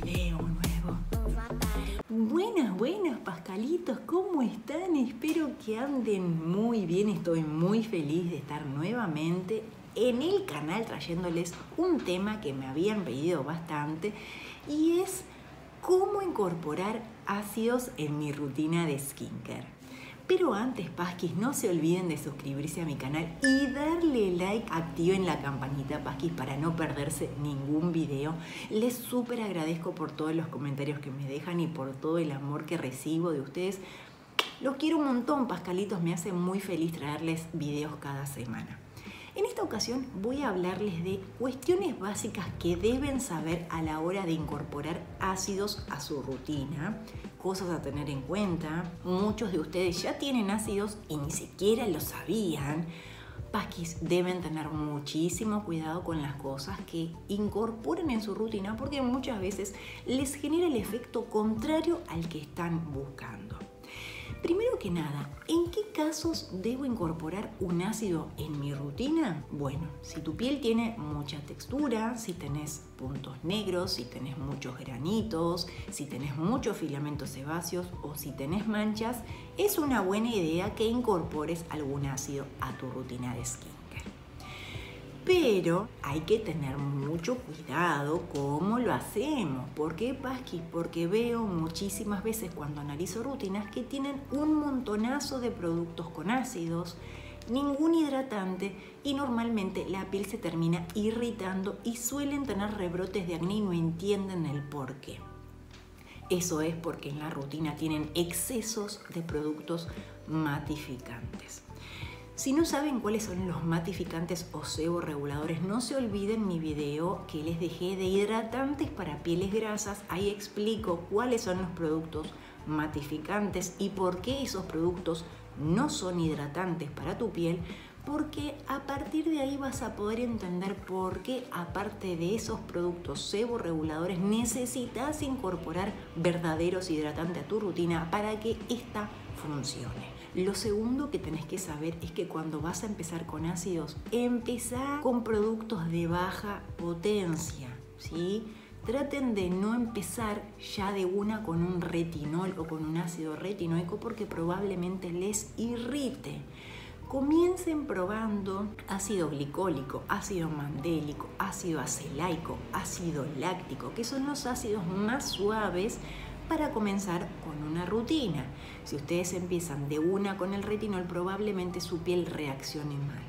nuevo. Buenas, buenas, Pascalitos, ¿cómo están? Espero que anden muy bien. Estoy muy feliz de estar nuevamente en el canal trayéndoles un tema que me habían pedido bastante y es cómo incorporar ácidos en mi rutina de skincare. Pero antes, Pasquis, no se olviden de suscribirse a mi canal y darle like, activen la campanita, Pasquis, para no perderse ningún video. Les súper agradezco por todos los comentarios que me dejan y por todo el amor que recibo de ustedes. Los quiero un montón, Pascalitos, me hace muy feliz traerles videos cada semana. En esta ocasión voy a hablarles de cuestiones básicas que deben saber a la hora de incorporar ácidos a su rutina, cosas a tener en cuenta. Muchos de ustedes ya tienen ácidos y ni siquiera lo sabían. Paquis deben tener muchísimo cuidado con las cosas que incorporen en su rutina porque muchas veces les genera el efecto contrario al que están buscando. Primero que nada, ¿en qué casos debo incorporar un ácido en mi rutina? Bueno, si tu piel tiene mucha textura, si tenés puntos negros, si tenés muchos granitos, si tenés muchos filamentos sebáceos o si tenés manchas, es una buena idea que incorpores algún ácido a tu rutina de skin. Pero hay que tener mucho cuidado cómo lo hacemos. ¿Por qué, Pasqui? Porque veo muchísimas veces cuando analizo rutinas que tienen un montonazo de productos con ácidos, ningún hidratante y normalmente la piel se termina irritando y suelen tener rebrotes de acné y no entienden el por qué. Eso es porque en la rutina tienen excesos de productos matificantes. Si no saben cuáles son los matificantes o reguladores, no se olviden mi video que les dejé de hidratantes para pieles grasas. Ahí explico cuáles son los productos matificantes y por qué esos productos no son hidratantes para tu piel, porque a partir de ahí vas a poder entender por qué, aparte de esos productos reguladores necesitas incorporar verdaderos hidratantes a tu rutina para que esta funcione. Lo segundo que tenés que saber es que cuando vas a empezar con ácidos, empezar con productos de baja potencia, ¿sí? Traten de no empezar ya de una con un retinol o con un ácido retinoico porque probablemente les irrite. Comiencen probando ácido glicólico, ácido mandélico, ácido acelaico, ácido láctico, que son los ácidos más suaves para comenzar con una rutina. Si ustedes empiezan de una con el retinol, probablemente su piel reaccione mal.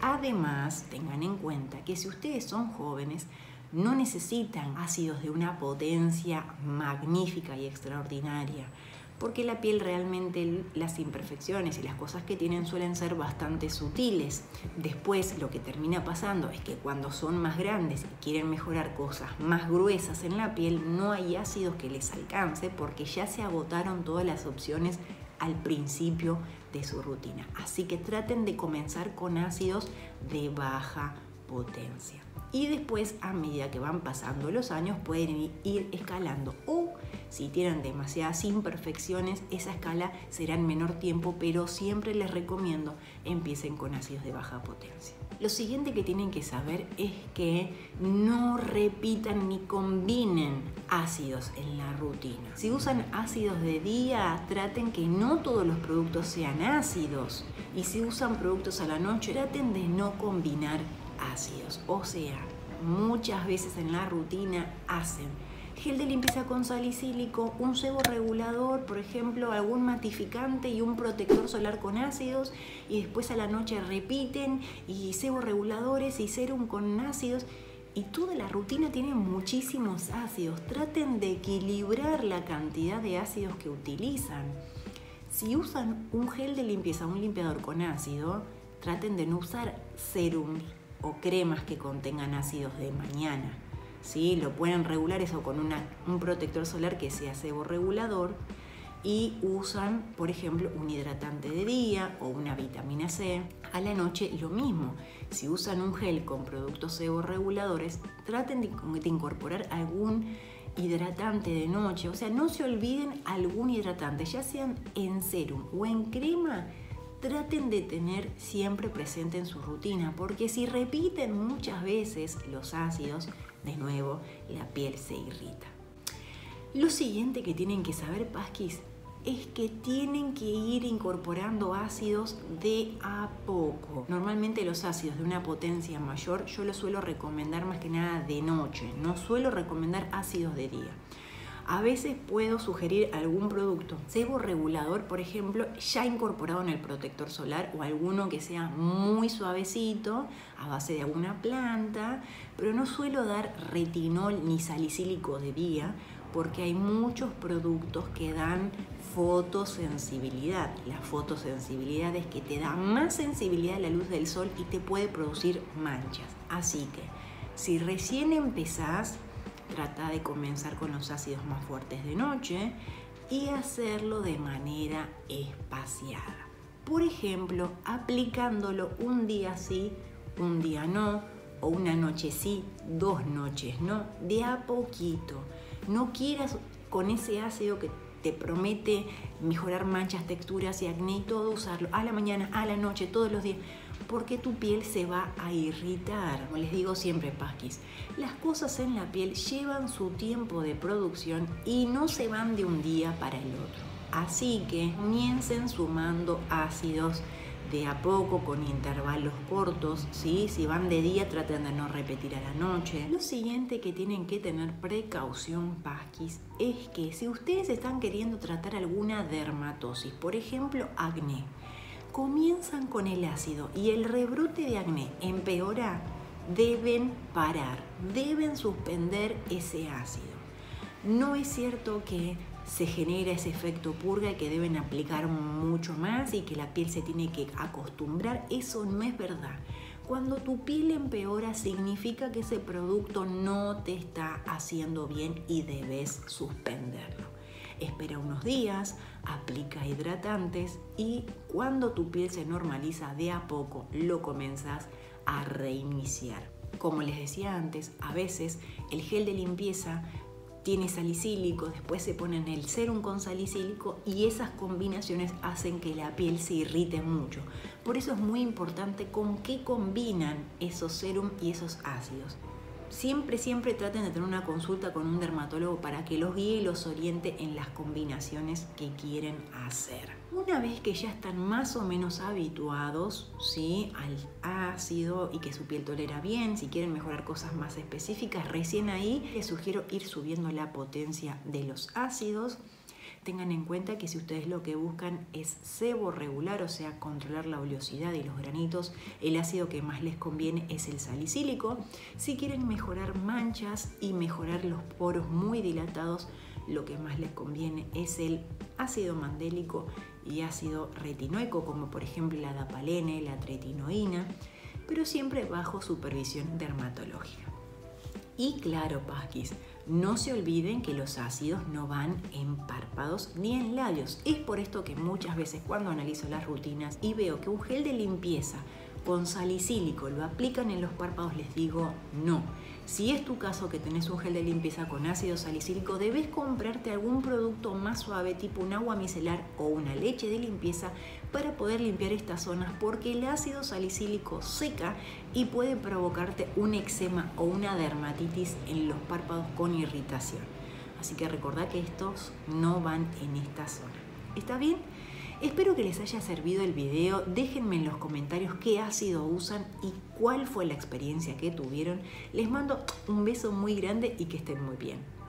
Además, tengan en cuenta que si ustedes son jóvenes, no necesitan ácidos de una potencia magnífica y extraordinaria porque la piel realmente las imperfecciones y las cosas que tienen suelen ser bastante sutiles. Después lo que termina pasando es que cuando son más grandes y quieren mejorar cosas más gruesas en la piel, no hay ácidos que les alcance porque ya se agotaron todas las opciones al principio de su rutina. Así que traten de comenzar con ácidos de baja potencia. Y después, a medida que van pasando los años, pueden ir escalando o si tienen demasiadas imperfecciones, esa escala será en menor tiempo, pero siempre les recomiendo empiecen con ácidos de baja potencia. Lo siguiente que tienen que saber es que no repitan ni combinen ácidos en la rutina. Si usan ácidos de día, traten que no todos los productos sean ácidos. Y si usan productos a la noche, traten de no combinar ácidos. O sea, muchas veces en la rutina hacen gel de limpieza con salicílico, un sebo regulador, por ejemplo, algún matificante y un protector solar con ácidos y después a la noche repiten y sebo reguladores y serum con ácidos y toda la rutina tiene muchísimos ácidos. Traten de equilibrar la cantidad de ácidos que utilizan. Si usan un gel de limpieza, un limpiador con ácido, traten de no usar serums o cremas que contengan ácidos de mañana ¿sí? Lo pueden regular eso con un protector solar que sea regulador y usan, por ejemplo, un hidratante de día o una vitamina C. A la noche lo mismo. Si usan un gel con productos reguladores, traten de, de incorporar algún hidratante de noche. O sea, no se olviden algún hidratante, ya sean en serum o en crema, traten de tener siempre presente en su rutina, porque si repiten muchas veces los ácidos, de nuevo la piel se irrita. Lo siguiente que tienen que saber, Pasquis, es que tienen que ir incorporando ácidos de a poco. Normalmente los ácidos de una potencia mayor yo los suelo recomendar más que nada de noche, no suelo recomendar ácidos de día. A veces puedo sugerir algún producto sebo regulador, por ejemplo, ya incorporado en el protector solar o alguno que sea muy suavecito a base de alguna planta, pero no suelo dar retinol ni salicílico de día porque hay muchos productos que dan fotosensibilidad. La fotosensibilidad es que te da más sensibilidad a la luz del sol y te puede producir manchas. Así que si recién empezás, trata de comenzar con los ácidos más fuertes de noche y hacerlo de manera espaciada. Por ejemplo, aplicándolo un día sí, un día no, o una noche sí, dos noches no, de a poquito. No quieras con ese ácido que te promete mejorar manchas, texturas y acné y todo usarlo a la mañana, a la noche, todos los días, porque tu piel se va a irritar. Como les digo siempre, Pasquis, las cosas en la piel llevan su tiempo de producción y no se van de un día para el otro. Así que comiencen sumando ácidos de a poco, con intervalos cortos, ¿sí? si van de día traten de no repetir a la noche. Lo siguiente que tienen que tener precaución, Pasquis, es que si ustedes están queriendo tratar alguna dermatosis, por ejemplo acné, comienzan con el ácido y el rebrote de acné empeora, deben parar, deben suspender ese ácido. No es cierto que se genera ese efecto purga y que deben aplicar mucho más y que la piel se tiene que acostumbrar. Eso no es verdad. Cuando tu piel empeora significa que ese producto no te está haciendo bien y debes suspenderlo. Espera unos días, aplica hidratantes y cuando tu piel se normaliza de a poco lo comienzas a reiniciar. Como les decía antes, a veces el gel de limpieza tiene salicílico, después se ponen el serum con salicílico y esas combinaciones hacen que la piel se irrite mucho. Por eso es muy importante con qué combinan esos serum y esos ácidos siempre, siempre traten de tener una consulta con un dermatólogo para que los guíe y los oriente en las combinaciones que quieren hacer. Una vez que ya están más o menos habituados ¿sí? al ácido y que su piel tolera bien, si quieren mejorar cosas más específicas, recién ahí les sugiero ir subiendo la potencia de los ácidos Tengan en cuenta que si ustedes lo que buscan es sebo regular, o sea, controlar la oleosidad y los granitos, el ácido que más les conviene es el salicílico. Si quieren mejorar manchas y mejorar los poros muy dilatados, lo que más les conviene es el ácido mandélico y ácido retinoico, como por ejemplo la dapalene, la tretinoína, pero siempre bajo supervisión dermatológica. Y claro, Pasquis, no se olviden que los ácidos no van en párpados ni en labios. Es por esto que muchas veces cuando analizo las rutinas y veo que un gel de limpieza con salicílico lo aplican en los párpados, les digo no. Si es tu caso que tenés un gel de limpieza con ácido salicílico, debes comprarte algún producto más suave tipo un agua micelar o una leche de limpieza para poder limpiar estas zonas porque el ácido salicílico seca y puede provocarte un eczema o una dermatitis en los párpados con irritación. Así que recordad que estos no van en esta zona. ¿Está bien? Espero que les haya servido el video. Déjenme en los comentarios qué ácido usan y cuál fue la experiencia que tuvieron. Les mando un beso muy grande y que estén muy bien.